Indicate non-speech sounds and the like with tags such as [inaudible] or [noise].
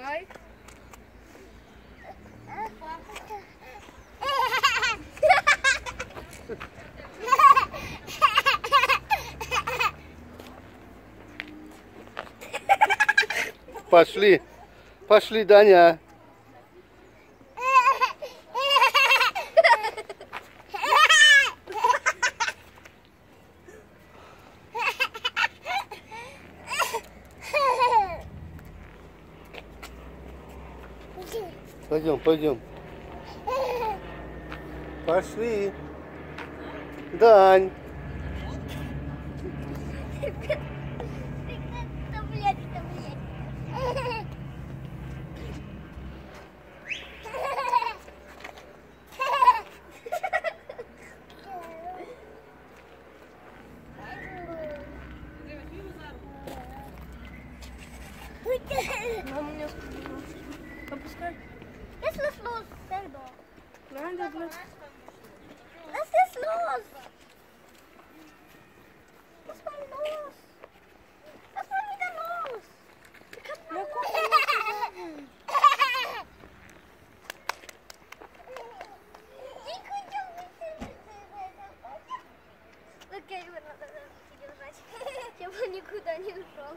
Давай. Пошли. Пошли, Даня. Пойдем, пойдем. [laughs] Пошли. Дань. Nerede bu? Was ist los? Was war los? Was war wieder los? Na guck mal. Я бы никуда не ушел.